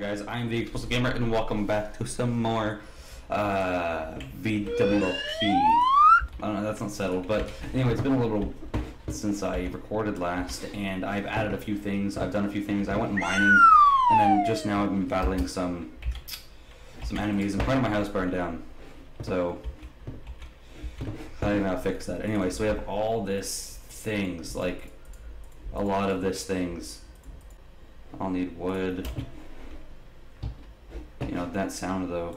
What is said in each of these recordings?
guys? I'm the Explosive Gamer, and welcome back to some more uh, VWLP. I don't know, that's not settled, but anyway, it's been a little since I recorded last, and I've added a few things. I've done a few things. I went mining, and then just now I've been battling some some enemies, and part of my house burned down. So I don't know how to fix that. Anyway, so we have all this things, like a lot of this things. I'll need wood. You know, that sound though.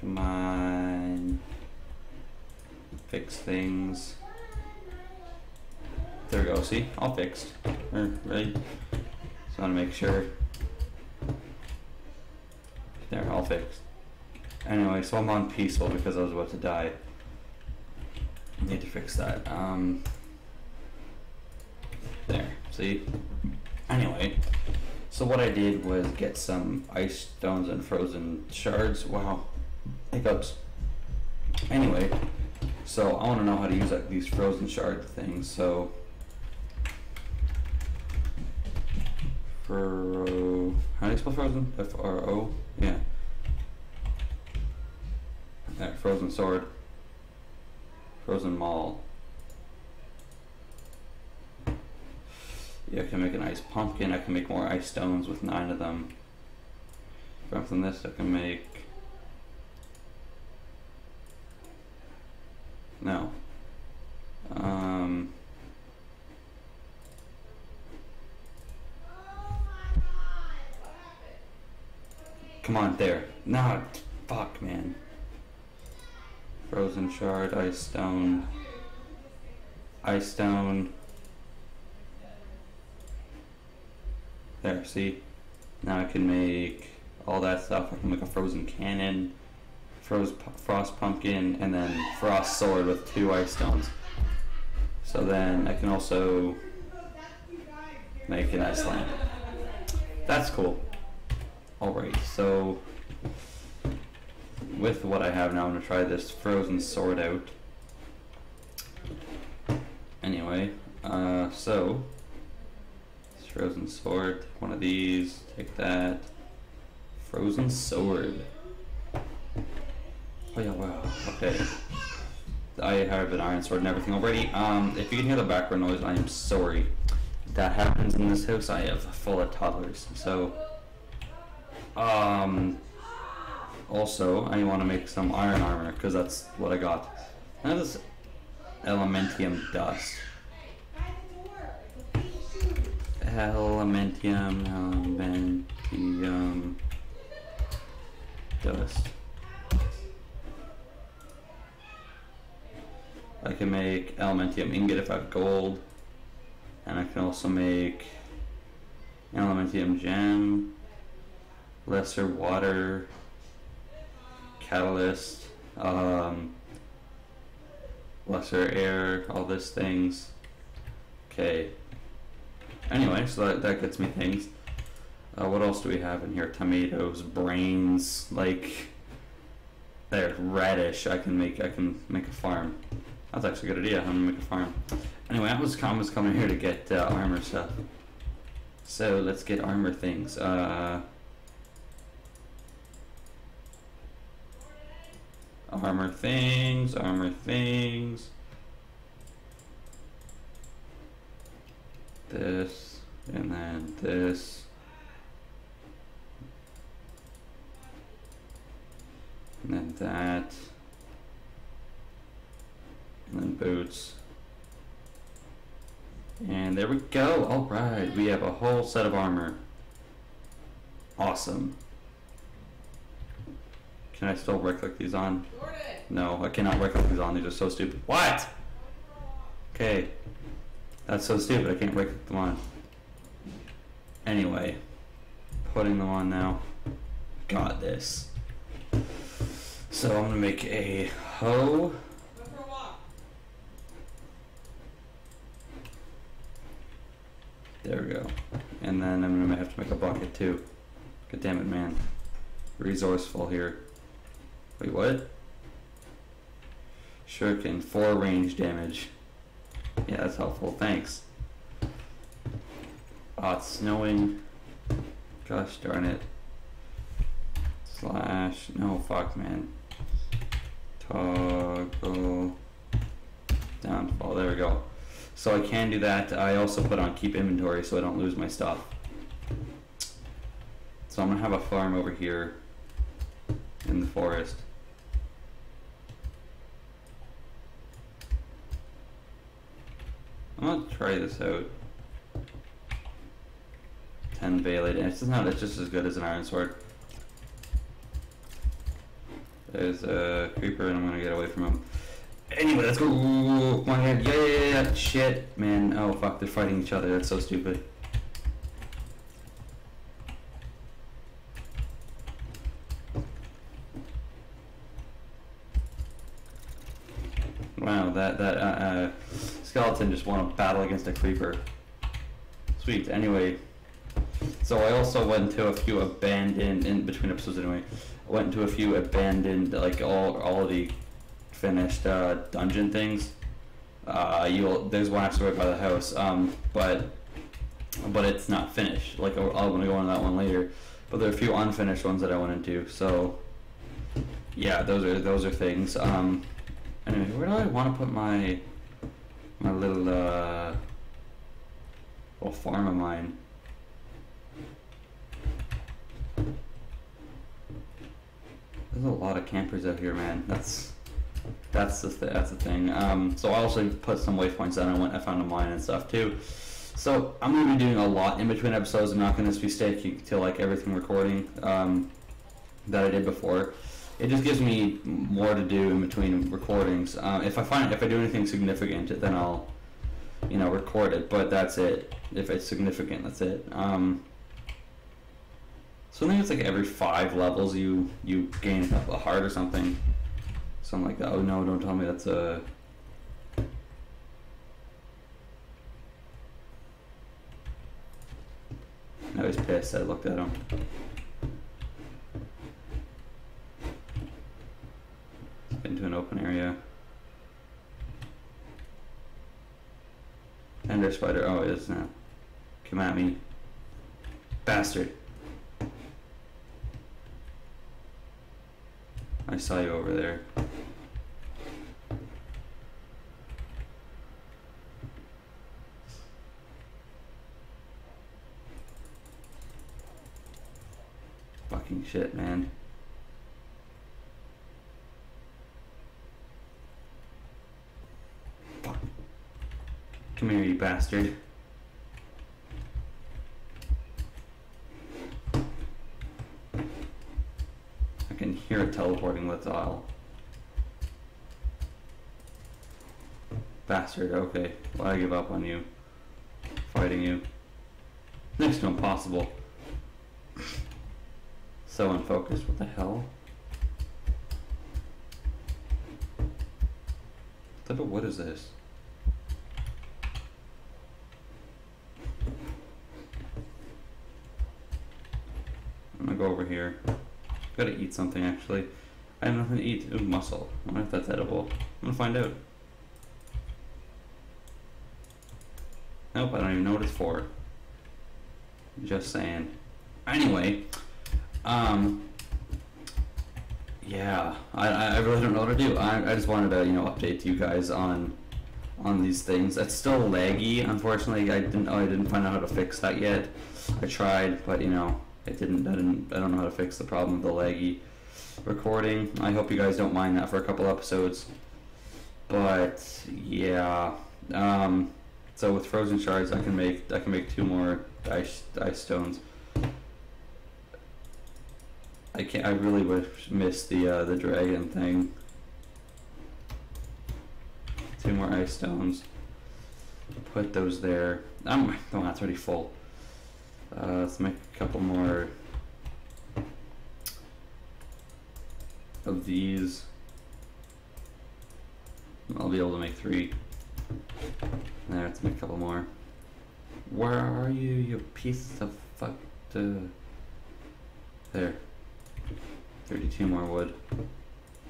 Come on. Fix things. There we go, see? All fixed. Er, right? Just want to make sure. There, all fixed. Anyway, so I'm on peaceful because I was about to die. Need to fix that. Um, there, see? Anyway, so what I did was get some ice stones and frozen shards. Wow, hiccups. Anyway, so I want to know how to use like these frozen shard things. So for how do you spell frozen? F R O. Yeah. There, frozen sword. Frozen maul. Yeah, I can make an ice pumpkin. I can make more ice stones with nine of them. From this, I can make. No. Um. Come on, there. No, fuck, man. Frozen shard, ice stone. Ice stone. There, see? Now I can make all that stuff. I can make a frozen cannon, froze, frost pumpkin, and then frost sword with two ice stones. So then I can also make an ice lamp. That's cool. Alright, so with what I have now, I'm going to try this frozen sword out. Anyway, uh, so Frozen sword, Take one of these, take that. Frozen sword. Oh yeah, wow, okay. I have an iron sword and everything already. Um, if you can hear the background noise, I am sorry. That happens in this house. I have full of toddlers. So, um, also, I want to make some iron armor because that's what I got. That is elementium dust. Elementium, elementium dust. I can make elementium ingot if I have gold, and I can also make elementium gem, lesser water, catalyst, um, lesser air, all these things. Okay. Anyway, so that, that gets me things. Uh, what else do we have in here? Tomatoes, brains, like they're radish. I can make I can make a farm. That's actually a good idea. I'm gonna make a farm. Anyway, I was, was coming here to get uh, armor stuff. So let's get armor things. Uh, armor things, armor things. This, and then this. And then that. And then boots. And there we go. Alright, we have a whole set of armor. Awesome. Can I still right click these on? No, I cannot right click these on. These are so stupid. What? Okay. That's so stupid, I can't break them on. Anyway, putting them on now. Got this. So I'm gonna make a hoe. There we go. And then I'm gonna have to make a bucket too. God damn it, man. Resourceful here. Wait, what? Shuriken, 4 range damage. Yeah, that's helpful. Thanks. Oh, it's snowing. Gosh darn it. Slash, no, fuck, man. Toggle downfall, there we go. So I can do that. I also put on keep inventory so I don't lose my stuff. So I'm gonna have a farm over here in the forest. I'm gonna try this out. 10 Valid, and it's not, it's just as good as an iron sword. There's a creeper and I'm gonna get away from him. Anyway, let's go. Come on, yeah, yeah. Shit, man. Oh, fuck, they're fighting each other. That's so stupid. Wow, that that uh, uh, skeleton just won a battle against a creeper. Sweet. Anyway, so I also went to a few abandoned in between episodes. Anyway, I went to a few abandoned like all all the finished uh, dungeon things. Uh, you'll there's one actually right by the house, um, but but it's not finished. Like I'm gonna go on that one later. But there are a few unfinished ones that I went into. So yeah, those are those are things. Um, anyway, where do I want to put my my little uh, little farm of mine? There's a lot of campers out here, man. That's that's the th- that's the thing. Um, so I also put some waypoints down. I went, I found a mine and stuff too. So I'm gonna be doing a lot in between episodes. I'm not gonna just be sticking to like everything recording um, that I did before. It just gives me more to do in between recordings. Um, if I find if I do anything significant, then I'll you know record it. But that's it. If it's significant, that's it. Um, so I think it's like every five levels you you gain a heart or something. Something like that. Oh no, don't tell me that's a. Now he's pissed. I looked at him. Into an open area. Ender spider. Oh, it is now. Come at me. Bastard. I saw you over there. Fucking shit, man. You bastard. I can hear it teleporting with all. Bastard, okay. Well, I give up on you. Fighting you. Next to impossible. So unfocused, what the hell? What type of wood is this? Gonna go over here. Gotta eat something actually. I have nothing to eat. Ooh, mussel. I wonder if that's edible. I'm gonna find out. Nope, I don't even know what it's for. Just saying. Anyway, um, yeah, I, I really don't know what to do. I, I just wanted to, you know, update you guys on on these things. It's still laggy, unfortunately. I didn't I didn't find out how to fix that yet. I tried, but you know, it didn't. I didn't. I don't know how to fix the problem of the laggy recording. I hope you guys don't mind that for a couple episodes. But yeah, um, so with frozen shards, I can make I can make two more ice ice stones. I can't. I really wish miss the uh, the dragon thing. Two more ice stones. Put those there. I'm. Oh, that's already full. Uh, let's make a couple more of these. I'll be able to make three. There, let's make a couple more. Where are you, you piece of fuck? There. 32 more wood.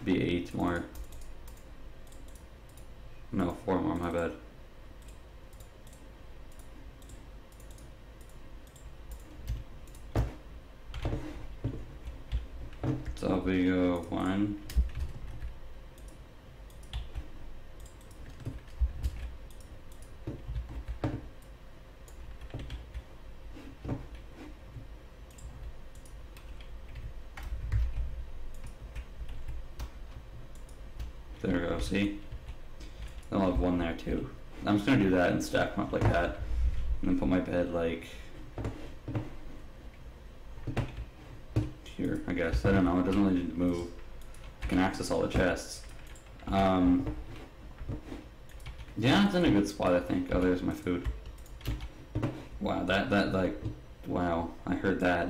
Be 8 more. No, 4 more, my bad. Go one. There we go, see? I'll have one there too. I'm just gonna do that and stack them up like that. And then put my bed like here, I guess. I don't know, it doesn't really need to move. I can access all the chests. Um, yeah, it's in a good spot, I think. Oh, there's my food. Wow, that, that, like, wow, I heard that.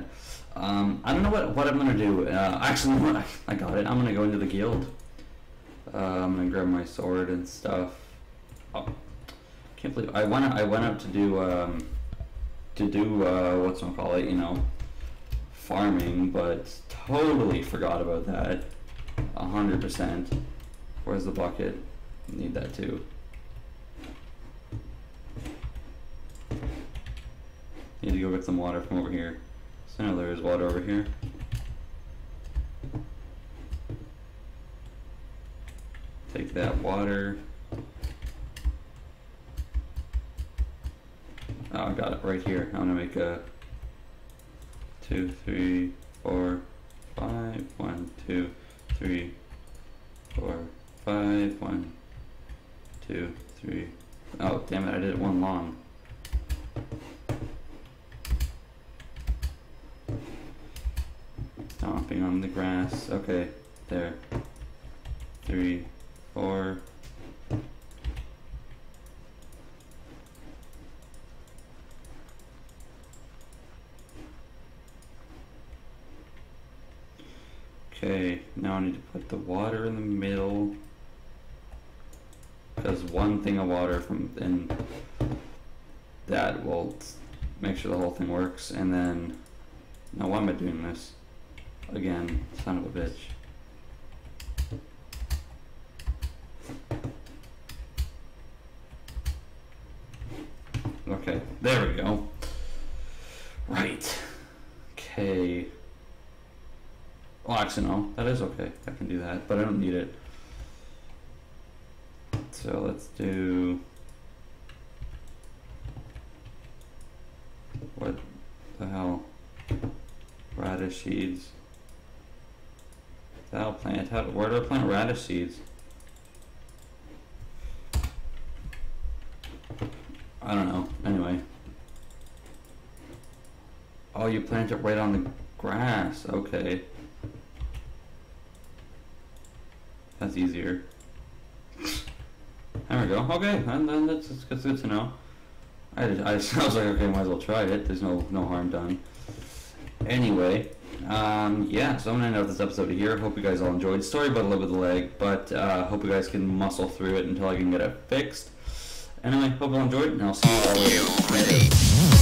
Um, I don't know what, what I'm gonna do. Uh, actually, I got it. I'm gonna go into the guild. Uh, I'm gonna grab my sword and stuff. Oh, can't believe I went. I went out to do um, to do uh, what's it, you know, farming, but totally forgot about that. A hundred percent. Where's the bucket? Need that too. Need to go get some water from over here. So now there is water over here. Take that water. Oh, I got it right here. I'm gonna make a two, three, four, five, one, two, three, four, five, one, two, three. Oh, damn it, I did it one long. Stomping on the grass. Okay, there. Three, four. Okay, now I need to put the water in the middle. Because one thing of water from in that will make sure the whole thing works. And then, now why am I doing this? Again, son of a bitch. Okay, there we go. Right. Okay. Well, actually, no, that is okay. I can do that, but I don't need it. So let's do. What the hell? Radish seeds. That'll plant. How, where do I plant radish seeds? I don't know. Anyway. Oh, you plant it right on the grass. Okay. That's easier. There we go. Okay, and then that's, that's, good to know. I, I, I was like, okay, might as well try it. There's no no harm done. Anyway, um, yeah, so I'm gonna end up this episode here. Hope you guys all enjoyed. Sorry about a little bit of the but uh, hope you guys can muscle through it until I can get it fixed. Anyway, hope you all enjoyed, and I'll see you all later.